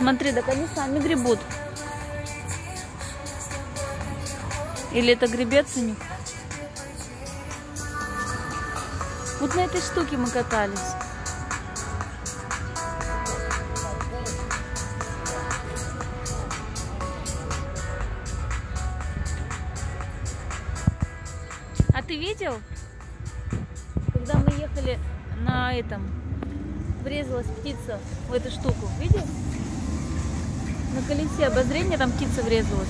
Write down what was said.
Смотри, так они сами гребут. Или это гребец у них? Вот на этой штуке мы катались. А ты видел, когда мы ехали на этом, врезалась птица в эту штуку? Видел? На колесе обозрения там птица врезалась.